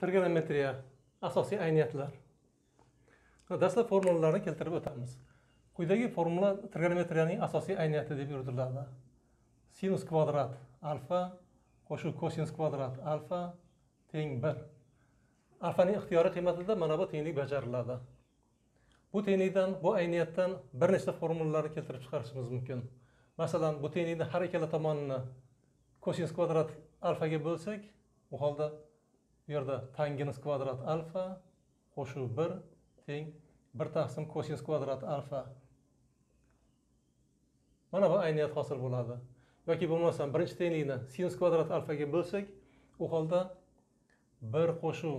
trigonometriya asosiy ayniyatlar. Dastlab formulalarni keltirib o'tamiz. Quyidagi formula trigonometriyaning asosiy ayniyati deb yuritiladi. Sinus kvadrat alfa qo'shib kosinus kvadrat alfa teng bir. Alfaning ixtiyoriy qiymatida mana bu tenglik bajariladi. Bu tenglikdan bu ayniyatdan bir nechta formulalarni keltirib chiqarishimiz mumkin. Masalan bu tenglikni har ikkala tomonini kosinus kvadrat alfaga bo'lsak u holda bu yerda tangens kvadrat alfa qo'shuv bir teng. Bir taqsim kosinus kvadrat alfa. Mana bu ayniyat hosil bo'ladi. Yoki bo'lmasam birinchi tenglikni sinus kvadrat alfaga bo'lsak u holda bir qo'shuv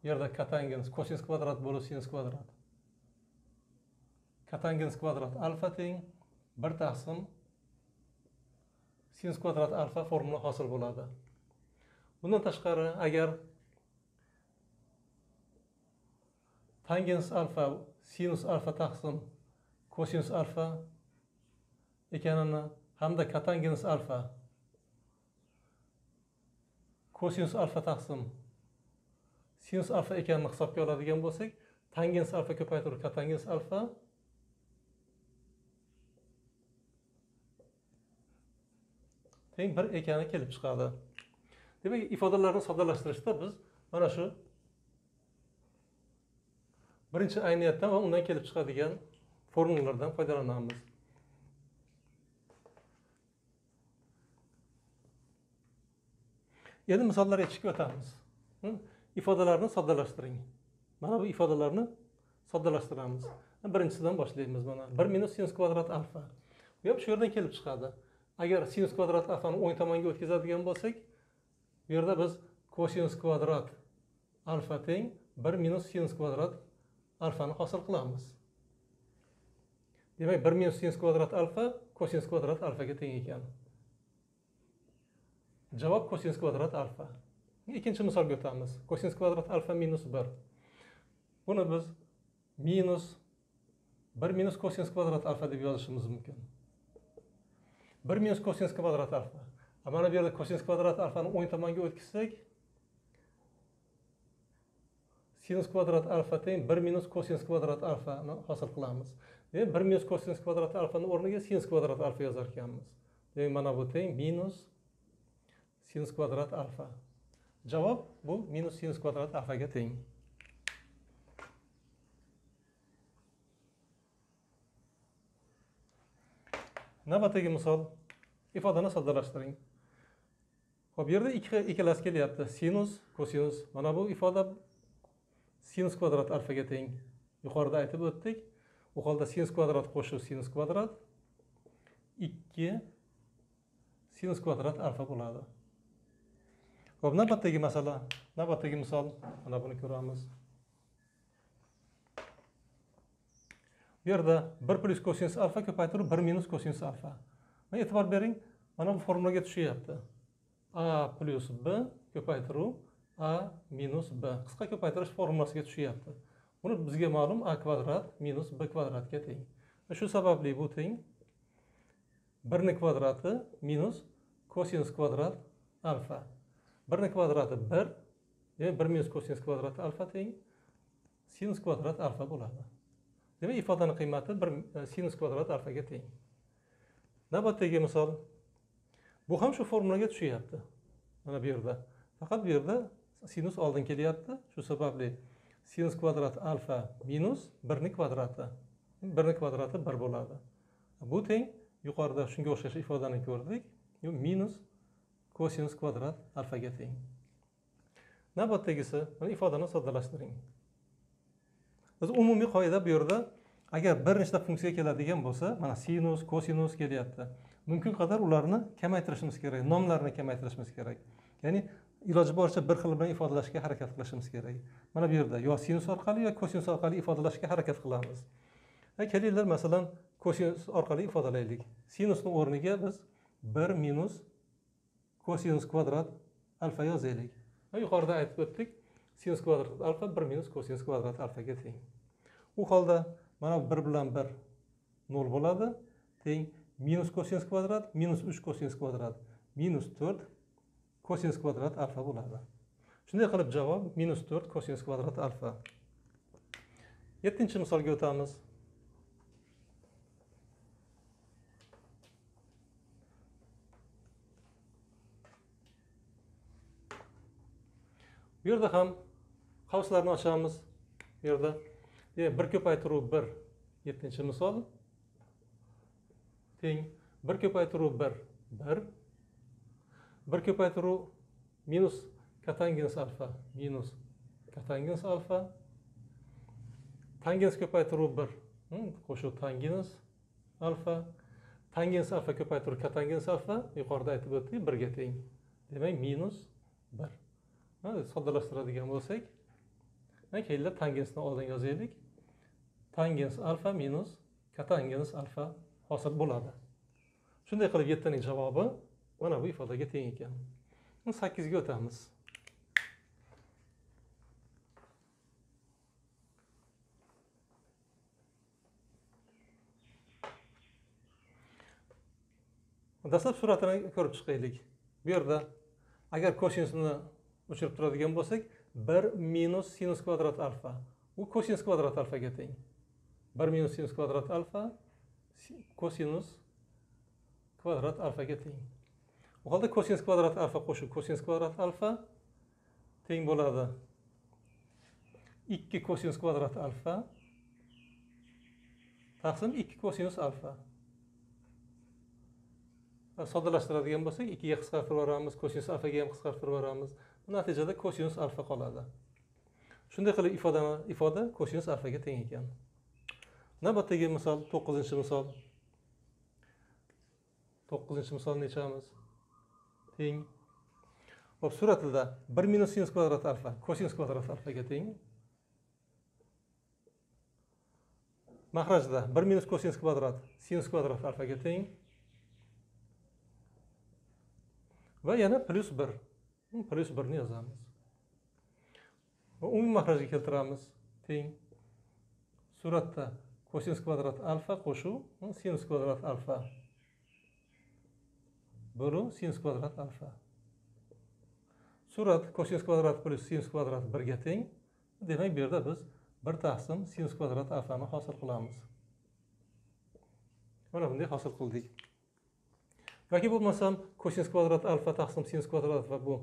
bu yerda kotangens kosinus kvadrat bo'lib sinus kvadrat. Kotangens kvadrat alfa teng bir taqsim sinus kvadrat alfa formula hosil bo'ladi. Bundan tashqari agar tangens alfa sinus alfa taqsim kosinus alfa ekanini hamda kotangens alfa kosinus alfa taqsim sinus alfa ekanini hisobga oladigan bo'lsak tangens alfa ko'paytirib kotangens alfa teng bir ekani kelib chiqadi. Demak ifodalarni soddalashtirishda biz mana shu birinchi ayniyatdan va undan kelib chiqadigan formulalardan foydalanamiz. Endi misollarga chiqib o'tamiz. Ifodalarni soddalashtiring mana bu ifodalarni soddalashtiramiz birinchisidan boshlaymiz mana. Bir minus sinus kvadrat alfa. Bu ham shu yerdan kelib chiqadi. Agar sinus kvadrat alfani o'ng tomonga o'tkazadigan bo'lsak bu yerda biz kosinus kvadrat alfa teng bir minus sinus kvadrat alfani hosil qilamiz. Demak bir minus sinus kvadrat alfa kosinus kvadrat alfaga teng ekan. Javob kosinus kvadrat alfa. Ikkinchi misolga o'tamiz. Kosinus kvadrat alfa minus bir. Buni biz minus bir minus kosinus kvadrat alfa deb yozishimiz mumkin. Bir minus kosinus kvadrat alfa. Mana bu yerda kosinus kvadrat alfani o'ng tomonga o'tkazsak sinus kvadrat alfa teng bir minus kosinus kvadrat alfani hosil qilamiz. Demak bir minus kosinus kvadrat alfani o'rniga sinus kvadrat alfa yozar ekanmiz. Demak mana bu teng minus sinus kvadrat alfa. Javob bu minus sinus kvadrat alfaga teng. Navbatdagi misol ifodani soddalashtiring. Ho'p bu yerda ikki ikkalasi kelyapti. Sinus kosinus. Mana bu ifoda sinus kvadrat alfaga teng. Yuqorida aytib o'tdik. U holda sinus kvadrat qo'shib sinus kvadrat. Ikki sinus kvadrat alfa bo'ladi. Ho'p navbatdagi masala navbatdagi misol. Mana buni ko'ramiz. Bu yerda bir plyus kosinus alfa ko'paytirib bir minus kosinus alfa. E'tibor bering mana bu formulaga tushyapti a plyus b ko'paytiruv a minus b. Qisqa ko'paytirish formulasiga tushyapti. Buni bizga ma'lum a kvadrat minus b kvadratga teng. Shu sababli bu teng. Birni kvadrati minus kosinus kvadrat alfa. Birni kvadrati bir demak bir minus kosinus kvadrati alfa teng sinus kvadrat alfa bo'ladi. Demak ifodani qiymati bir e, sinus kvadrat alfaga teng. Navbatdagi misol bu ham shu formulaga tushyapti mana bu yerda. Faqat bu yerda sinus oldin kelyapti. Shu sababli sinus kvadrat alfa minus birni kvadrati. Birni kvadrati bir bo'ladi. Bu teng yuqorida shunga o'xshash ifodani ko'rdik. Minus kosinus kvadrat alfaga teng. Navbatdagisi mana ifodani soddalashtiring. Biz umumiy qoida bu yerda agar bir nechta funksiya keladigan bo'lsa mana sinus kosinus kelyapti. Mumkin qadar ularni kamaytirishimiz kerak nomlarini kamaytirishimiz kerak. Ya'ni iloji boricha bir xil bilan ifodalashga harakat qilishimiz kerak. Mana bu yerda yo sinus orqali yo kosinus orqali ifodalashga harakat qilamiz. Kelinglar masalan kosinus orqali ifodalaylik. Sinusni o'rniga biz bir minus kosinus kvadrat alfa yozaylik. Yuqorida aytib o'tdik sinus kvadrat alfa bir minus kosinus kvadrat alfaga teng. U holda mana bir bilan bir nol bo'ladi teng. Minus kosinus kvadrat minus uch kosinus kvadrat minus to'rt kosinus kvadrat alfa bo'ladi shunday qilib javob minus to'rt kosinus kvadrat alfa yettinchi misolga o'tamiz. Bu yerda ham qavslarni ochamiz. Bu yerda e, bir ko'paytiruv bir yettinchi misol. Teng. Bir ko'paytiruv bir bir. Bir ko'paytiruv minus kotangens alfa minus kotangens alfa. Tangens ko'paytiruv bir. Hmm, Qo'shuv tangens alfa. Tangens alfa ko'paytiruv kotangens alfa. Yuqorida aytib o'tdik birga teng. Demak minus bir. Soddalashtiradigan bo'lsak keyinlar tangensni oldin yozaylik. Tangens alfa minus kotangens alfa. Hosil bo'ladi. Shunday qilib yettaning javobi mana bu ifodaga teng ekan. Sakkizga o'tamiz. Dastlab suratini ko'rib chiqaylik. Bu yerda agar kosinusni o'chirib turadigan bo'lsak bir minus sinus kvadrat alfa. U kosinus kvadrat alfaga teng. Bir minus sinus kvadrat alfa kosinus kvadrat alfaga teng. U holda kosinus kvadrat alfa qo'shib kosinus kvadrat alfa teng bo'ladi. Ikki kosinus kvadrat alfa taqsim ikki kosinus alfa. Soddalashtiradigan bo'lsak ikkiga qisqartirib yuboramiz kosinus alfaga ham qisqartirib yuboramiz. Natijada kosinus alfa qoladi. Shunday qilib ifodani ifoda kosinus alfaga teng ekan. Navbatdagi misol to'qqizinchi misol. To'qqizinchi misol nechamiz? Teng. Hop suratida bir minus sinus kvadrat alfa kosinus kvadrat alfaga teng. Mahrajda bir minus kosinus kvadrat sinus kvadrat alfaga teng. Va yana plyus bir. Hmm, plyus birni yozamiz. Va umumiy mahrajga keltiramiz. Teng. Suratda kosinus kvadrat alfa qo'shuv sinus kvadrat alfa. Bo'luv sinus kvadrat alfa. Surat kosinus kvadrat plyus sinus kvadrat birga teng. Demak bu yerda biz bir taqsim sinus kvadrat alfani hosil qilamiz. Mana bunday hosil qildik. Yoki bo'lmasam kosinus kvadrat alfa taqsim sinus kvadrat va bu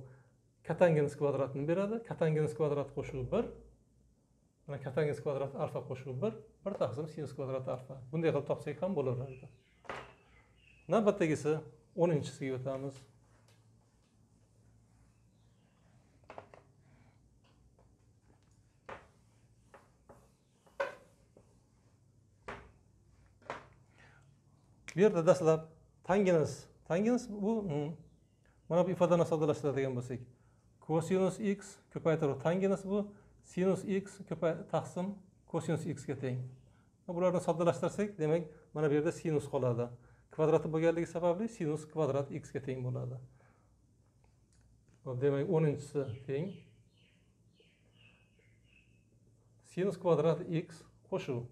katangens kvadratni beradi. Katangens kvadrat qo'shuv bir mana katangiz kvadrat alfa qo'shuv bir bir taqsim sinus kvadrat alfa. Bunday qilib topsak ham bo'laveradi navbatdagisi o'ninchisiga o'tamiz. Bu yerda dastlab tangens tangens bu hmm, mana bu ifodani soddalashtiradigan bo'lsak. Kosinus x ko'paytiruv tangens bu. Sinus x ko'pay taqsim kosinus x ga teng bularni soddalashtirsak demak mana bu yerda sinus qoladi. Kvadrati bo'lganligi sababli sinus kvadrat x ga teng bo'ladi. Demak o'ninchisi teng. Sinus kvadrat x qo'shuv.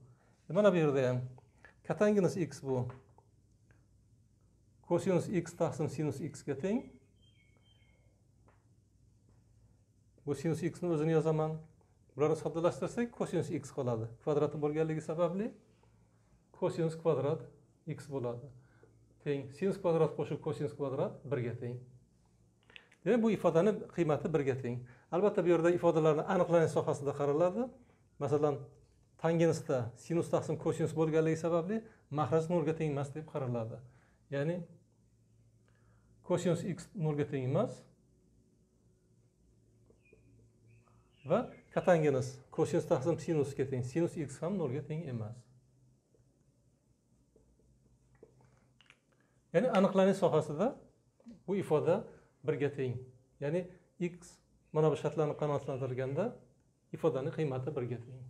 Mana bu yerda ham katanginus x bu. Kosinus x taqsim sinus x ga teng. Bu sinus xni o'zini yozaman. Bularni soddalashtirsak kosinus x qoladi. Kvadrati bo'lganligi sababli kosinus kvadrat x bo'ladi. Teng. Sinus kvadrat qo'shib kosinus kvadrat birga teng. Demak bu ifodani qiymati birga teng. Albatta bu yerda ifodalarni aniqlanish sohasida qaraladi. Masalan tangensda sinus taqsim kosinus bo'lganligi sababli mahraj nolga teng emas deb qaraladi. Ya'ni kosinus x nolga teng emas va katanginus kosinus taqsim sinusga teng. Sinus x ham nolga teng emas. Ya'ni aniqlanish sohasida bu ifoda birga teng. Ya'ni x mana bu shartlarni qanoatlantirganda ifodani qiymati birga teng.